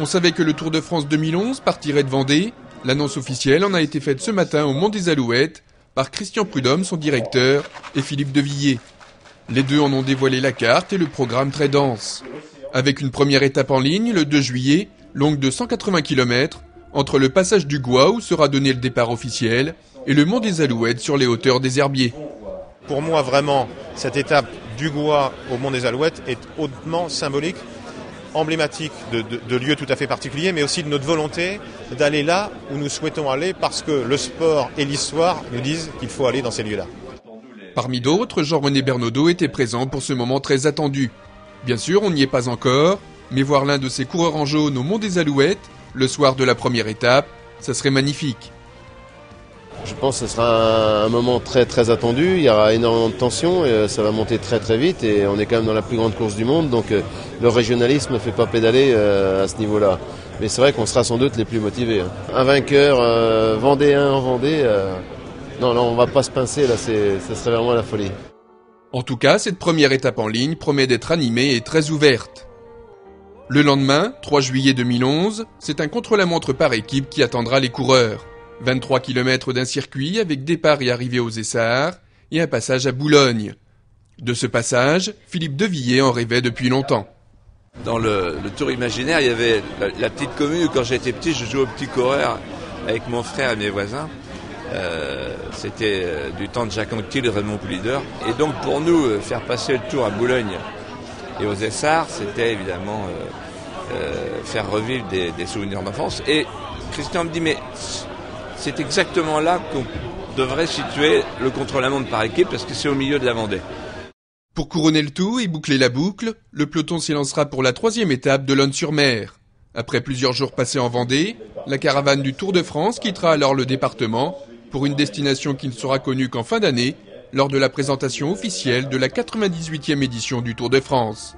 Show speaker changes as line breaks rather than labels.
On savait que le Tour de France 2011 partirait de Vendée. L'annonce officielle en a été faite ce matin au Mont des Alouettes par Christian Prudhomme, son directeur, et Philippe Devilliers. Les deux en ont dévoilé la carte et le programme très dense. Avec une première étape en ligne le 2 juillet, longue de 180 km, entre le passage du Gois où sera donné le départ officiel et le Mont des Alouettes sur les hauteurs des Herbiers.
Pour moi, vraiment, cette étape du Gois au Mont des Alouettes est hautement symbolique, emblématique de, lieux tout à fait particuliers, mais aussi de notre volonté d'aller là où nous souhaitons aller parce que le sport et l'histoire nous disent qu'il faut aller dans ces lieux-là.
Parmi d'autres, Jean-René Bernaudot était présent pour ce moment très attendu. Bien sûr, on n'y est pas encore, mais voir l'un de ces coureurs en jaune au Mont des Alouettes, le soir de la première étape, ça serait magnifique.
Je pense que ce sera un moment très très attendu, il y aura énormément de tension, et euh, ça va monter très très vite et on est quand même dans la plus grande course du monde, donc euh, le régionalisme ne fait pas pédaler euh, à ce niveau-là. Mais c'est vrai qu'on sera sans doute les plus motivés. Hein. Un vainqueur vendéen en Vendée, non, non, on va pas se pincer là, ce serait vraiment la folie.
En tout cas, cette première étape en ligne promet d'être animée et très ouverte. Le lendemain, 3 juillet 2011, c'est un contre-la-montre par équipe qui attendra les coureurs. 23 km d'un circuit avec départ et arrivée aux Essarts et un passage à Boulogne. De ce passage, Philippe Devilliers en rêvait depuis longtemps.
Dans le, tour imaginaire, il y avait la, petite commune où quand j'étais petit, je jouais au petit coureur avec mon frère et mes voisins. Euh, c'était euh, du temps de Jacques Anquetil et Raymond Poulidor. Et donc pour nous, euh, faire passer le tour à Boulogne et aux Essarts, c'était évidemment faire revivre des, des souvenirs d'enfance. Et Christian me dit, mais c'est exactement là qu'on devrait situer le contre-la-montre par équipe parce que c'est au milieu de la Vendée.
Pour couronner le tout et boucler la boucle, le peloton s'élancera pour la troisième étape de l'Aune-sur-Mer. Après plusieurs jours passés en Vendée, la caravane du Tour de France quittera alors le département pour une destination qui ne sera connue qu'en fin d'année, lors de la présentation officielle de la 98e édition du Tour de France.